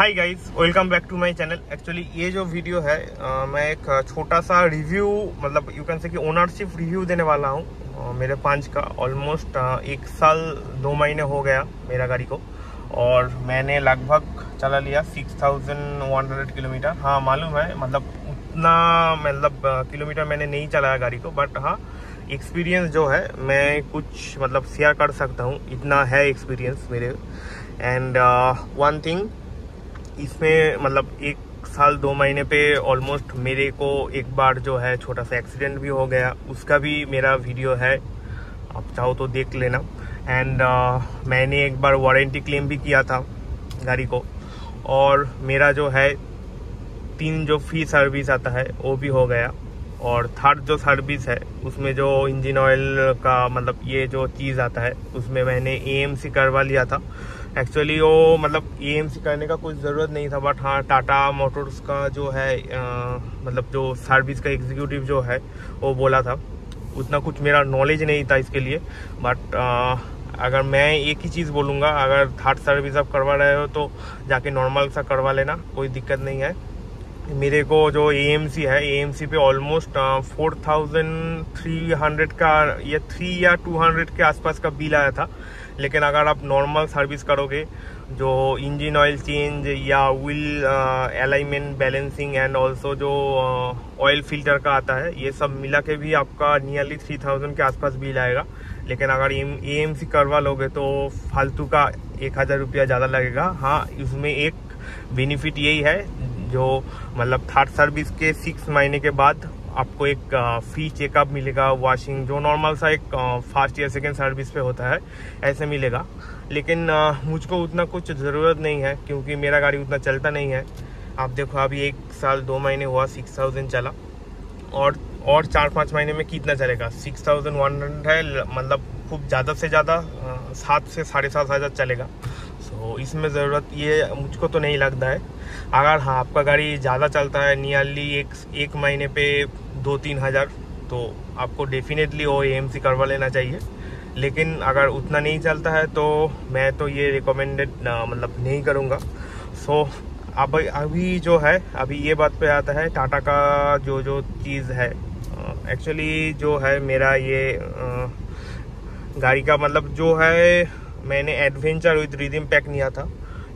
Hi guys welcome back to my channel actually ये जो video है आ, मैं एक छोटा सा रिव्यू मतलब यू कैन से कि ओनरशिप रिव्यू देने वाला हूँ मेरे पाँच का। ऑलमोस्ट एक साल दो महीने हो गया मेरा गाड़ी को। और मैंने लगभग चला लिया six thousand one hundred kilometre. हाँ मालूम है मतलब उतना मतलब किलोमीटर मैंने नहीं चलाया गाड़ी को बट हाँ एक्सपीरियंस जो है मैं कुछ मतलब शेयर कर सकता हूँ। इतना है एक्सपीरियंस मेरे। एंड वन थिंग इसमें मतलब एक साल दो महीने पे ऑलमोस्ट मेरे को एक बार जो है छोटा सा एक्सीडेंट भी हो गया। उसका भी मेरा वीडियो है। आप चाहो तो देख लेना। एंड uh, मैंने एक बार वारंटी क्लेम भी किया था गाड़ी को। और मेरा जो है तीन जो फ्री सर्विस आता है वो भी हो गया। और थर्ड जो सर्विस है उसमें जो इंजन ऑयल का मतलब ये जो चीज़ आता है उसमें मैंने एएमसी करवा लिया था। एक्चुअली वो मतलब ए करने का कुछ ज़रूरत नहीं था बट हाँ टाटा मोटर्स का जो है आ, मतलब जो सर्विस का एग्जीक्यूटिव जो है वो बोला था। उतना कुछ मेरा नॉलेज नहीं था इसके लिए बट अगर मैं एक ही चीज़ बोलूँगा अगर थर्ड सर्विस आप करवा रहे हो तो जाके नॉर्मल सा करवा लेना कोई दिक्कत नहीं है। मेरे को जो एएमसी है एएमसी पे almost four thousand three hundred का या थ्री या टू हंड्रेड के आसपास का बिल आया था। लेकिन अगर आप नॉर्मल सर्विस करोगे, जो इंजन ऑयल चेंज या wheel alignment balancing and also जो ऑयल फ़िल्टर का आता है, ये सब मिला के भी आपका नियरली थ्री थाउज़ेंड के आसपास बिल आएगा। लेकिन अगर ए एम सी करवा लोगे तो फालतू का एक हज़ार रुपया ज़्यादा लगेगा। हाँ इसमें एक बेनिफिट यही है, जो मतलब थर्ड सर्विस के सिक्स महीने के बाद आपको एक फ्री चेकअप मिलेगा वॉशिंग जो नॉर्मल सा एक फ़र्स्ट या सेकेंड सर्विस पे होता है, ऐसे मिलेगा। लेकिन मुझको उतना कुछ ज़रूरत नहीं है, क्योंकि मेरा गाड़ी उतना चलता नहीं है। आप देखो, अभी एक साल, दो महीने हुआ सिक्स थाउज़ेंड चला। और और चार पाँच महीने में कितना चलेगा? सिक्स थाउज़ेंड वन हंड्रेड है मतलब खूब ज़्यादा से ज़्यादा सात से साढ़े सात हज़ार चलेगा। सो इसमें ज़रूरत, ये मुझको तो नहीं लगता है। अगर हाँ आपका गाड़ी ज़्यादा चलता है, नियरली एक एक महीने पे दो तीन हज़ार तो आपको डेफिनेटली वो ए करवा लेना चाहिए। लेकिन अगर उतना नहीं चलता है तो मैं तो ये रिकमेंडेड मतलब नहीं करूँगा। सो so, अब अभी जो है अभी ये बात पे आता है टाटा का जो जो चीज़ है एक्चुअली जो है मेरा ये गाड़ी का मतलब जो है मैंने एडवेंचर विद रिदिम पैक लिया था।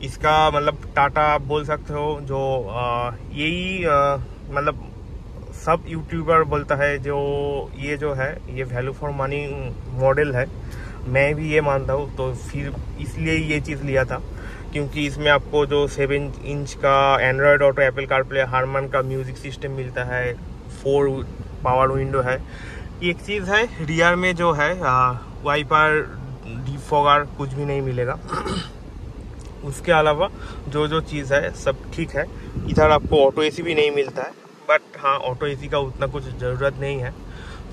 इसका मतलब टाटा आप बोल सकते हो जो यही मतलब सब यूट्यूबर बोलता है, जो ये जो है, ये वैल्यू फॉर मनी मॉडल है। मैं भी ये मानता हूँ तो फिर इसलिए ये चीज़ लिया था, क्योंकि इसमें आपको जो सेवन इंच का Android Auto Apple CarPlay Harman का म्यूज़िक सिस्टम मिलता है फोर पावर विंडो है। एक चीज़ है रियर में जो है वाइपर डीप फोगार कुछ भी नहीं मिलेगा। उसके अलावा जो जो चीज़ है, सब ठीक है। इधर आपको ऑटो एसी भी नहीं मिलता है। बट हाँ ऑटो एसी का उतना कुछ ज़रूरत नहीं है।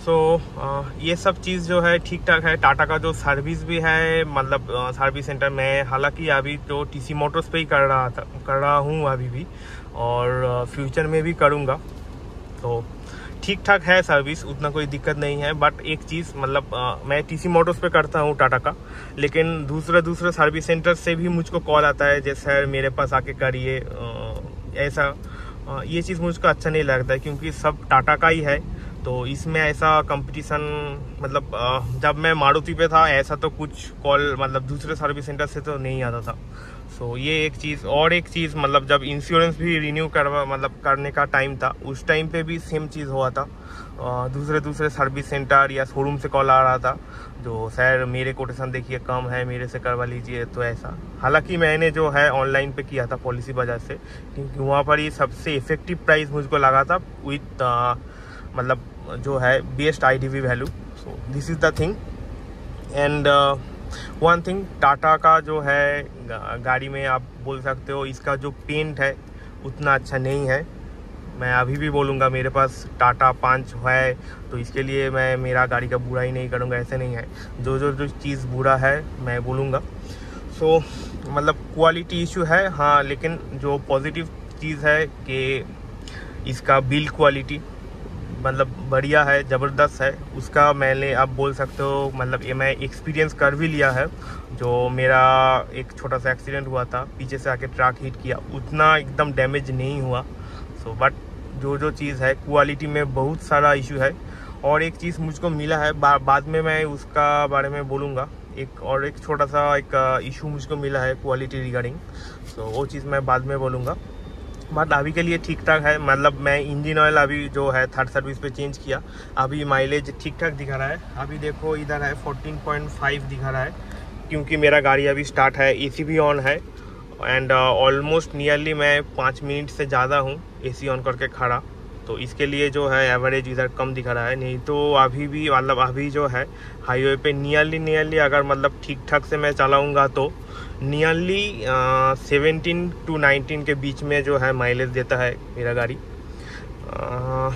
सो so, ये सब चीज़ जो है ठीक ठाक है। टाटा का जो सर्विस भी है मतलब सर्विस सेंटर में हालाँकि अभी तो टीसी मोटर्स पे ही कर रहा था कर रहा हूँ अभी भी और फ्यूचर में भी करूँगा। तो ठीक ठाक है सर्विस उतना कोई दिक्कत नहीं है। बट एक चीज़ मतलब आ, मैं टीसी मोटर्स पे करता हूँ टाटा का लेकिन दूसरे दूसरे सर्विस सेंटर से भी मुझको कॉल आता है जैसे मेरे पास आके करिए ऐसा। ये चीज़ मुझको अच्छा नहीं लगता है क्योंकि सब टाटा का ही है। तो इसमें ऐसा कंपटीशन मतलब जब मैं मारुति पे था, ऐसा तो कुछ कॉल मतलब दूसरे सर्विस सेंटर से तो नहीं आता था। सो so, ये एक चीज़ और एक चीज़ मतलब जब इंश्योरेंस भी रिन्यू करवा मतलब करने का टाइम था उस टाइम पे भी सेम चीज़ हुआ था। आ, दूसरे दूसरे सर्विस सेंटर या शोरूम से कॉल आ रहा था जो सर मेरे कोटेशन देखिए कम है मेरे से करवा लीजिए। तो ऐसा। हालाँकि मैंने जो है ऑनलाइन पे किया था पॉलिसी बाज़ार से क्योंकि वहाँ पर ही सबसे इफ़ेक्टिव प्राइस मुझको लगा था विथ मतलब जो है best I D V value so this is the thing and one thing Tata का जो है गाड़ी में आप बोल सकते हो इसका जो पेंट है उतना अच्छा नहीं है। मैं अभी भी बोलूँगा मेरे पास टाटा पाँच है तो इसके लिए मैं मेरा गाड़ी का बुरा ही नहीं करूँगा ऐसे नहीं है। जो जो जो चीज़ बुरा है मैं बोलूँगा। सो so, मतलब क्वालिटी इशू है हाँ लेकिन जो पॉजिटिव चीज़ है कि इसका बिल्ड क्वालिटी मतलब बढ़िया है ज़बरदस्त है। उसका मैंने आप बोल सकते हो मतलब ये मैं एक्सपीरियंस कर भी लिया है जो मेरा एक छोटा सा एक्सीडेंट हुआ था पीछे से आके ट्रक हिट किया। उतना एकदम डैमेज नहीं हुआ। सो बट जो जो चीज़ है क्वालिटी में बहुत सारा इशू है। और एक चीज़ मुझको मिला है बा, बाद में मैं उसका बारे में बोलूँगा। एक और एक छोटा सा एक इशू मुझको मिला है क्वालिटी रिगार्डिंग सो वो चीज़ मैं बाद में बोलूँगा। बट अभी के लिए ठीक ठाक है मतलब मैं इंजन ऑयल अभी जो है थर्ड सर्विस पे चेंज किया। अभी माइलेज ठीक ठाक दिखा रहा है। अभी देखो इधर है 14.5 दिखा रहा है, क्योंकि मेरा गाड़ी अभी स्टार्ट है एसी भी ऑन है एंड ऑलमोस्ट नियरली मैं पाँच मिनट से ज़्यादा हूँ एसी ऑन करके खड़ा। तो इसके लिए जो है एवरेज इधर कम दिखा रहा है। नहीं तो अभी भी मतलब अभी जो है हाईवे पे नियरली नियरली अगर मतलब ठीक ठाक से मैं चलाऊँगा तो नियरली सेवेंटीन टू नाइनटीन के बीच में जो है माइलेज देता है मेरा गाड़ी। आ,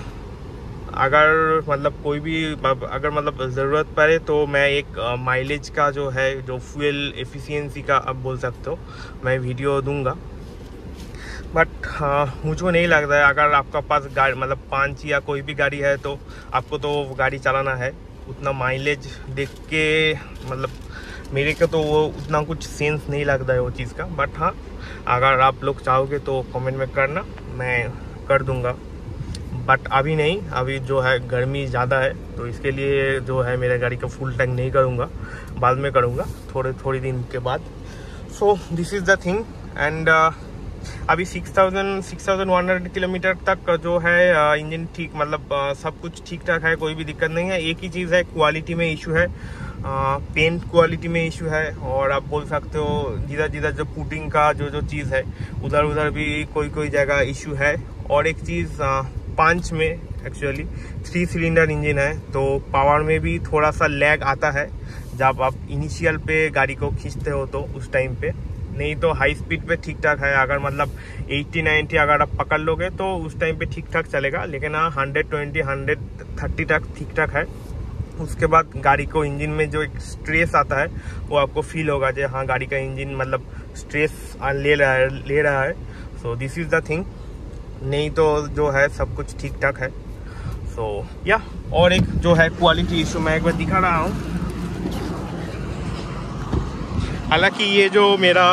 अगर मतलब कोई भी अगर मतलब ज़रूरत पड़े तो मैं एक माइलेज का जो है जो फ्यूल एफिशिएंसी का आप बोल सकते हो मैं वीडियो दूँगा। बट हाँ, मुझको नहीं लगता है अगर आपका पास गाड़ी मतलब पाँच या कोई भी गाड़ी है तो आपको तो गाड़ी चलाना है। उतना माइलेज देख के मतलब मेरे को तो वो उतना कुछ सेंस नहीं लगता है वो चीज़ का। बट हाँ अगर आप लोग चाहोगे तो कमेंट में करना मैं कर दूँगा। बट अभी नहीं अभी जो है गर्मी ज़्यादा है तो इसके लिए जो है मेरे गाड़ी का फुल टैंक नहीं करूँगा। बाद में करूँगा थोड़े थोड़ी दिन के बाद। So this is the thing and अभी 6000 6100 किलोमीटर तक जो है इंजन ठीक मतलब सब कुछ ठीक ठाक है, कोई भी दिक्कत नहीं है। एक ही चीज़ है क्वालिटी में इशू है। पेंट क्वालिटी में इशू है और आप बोल सकते हो जिधर जिधर जो पुटिंग का जो जो चीज़ है उधर उधर भी कोई कोई जगह इशू है। और एक चीज़ पाँच में एक्चुअली थ्री सिलेंडर इंजन है तो पावर में भी थोड़ा सा लैग आता है। जब आप इनिशियल पे गाड़ी को खींचते हो तो उस टाइम पे नहीं तो हाई स्पीड पे ठीक ठाक है। अगर मतलब 80 90 अगर आप पकड़ लोगे तो उस टाइम पे ठीक ठाक चलेगा लेकिन हाँ हंड्रेड ट्वेंटी हंड्रेड थर्टी तक ठीक ठाक है। उसके बाद गाड़ी को इंजन में जो एक स्ट्रेस आता है वो आपको फील होगा जो हाँ गाड़ी का इंजन मतलब स्ट्रेस ले रहा है ले रहा है। So this is the thing नहीं तो जो है सब कुछ ठीक ठाक है। सो so, या yeah. और एक जो है क्वालिटी इशू मैं एक बार दिखा रहा हूँ। हालाँकि ये जो मेरा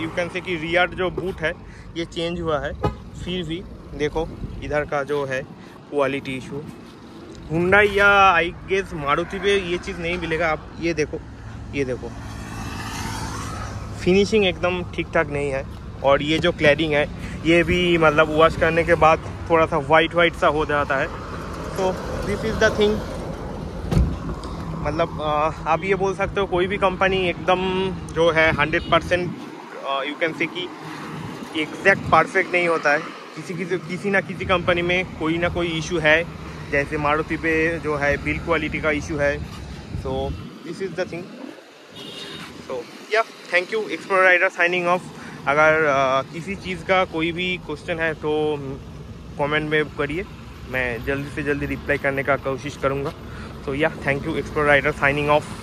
यू कैन से कि रियर जो बूट है, ये चेंज हुआ है। फिर भी देखो, इधर का जो है क्वालिटी इशू हुंडा या आई गेस मारुति पे ये चीज़ नहीं मिलेगा। आप ये देखो ये देखो। फिनिशिंग एकदम ठीक ठाक नहीं है। और ये जो क्लैडिंग है, ये भी मतलब वॉश करने के बाद थोड़ा सा वाइट वाइट सा हो जाता है। तो दिस इज़ द थिंग मतलब आप ये बोल सकते हो कोई भी कंपनी एकदम जो है hundred percent you can say कि एग्जैक्ट परफेक्ट नहीं होता है। किसी किसी किसी ना किसी कंपनी में कोई ना कोई इशू है। जैसे मारुति पे जो है बिल क्वालिटी का इशू है। So this is the thing so yeah thank you explore rider signing off अगर uh, किसी चीज़ का कोई भी क्वेश्चन है तो कमेंट में करिए। मैं जल्दी से जल्दी रिप्लाई करने का कोशिश करूँगा। So yeah, thank you Explorer Rider signing off.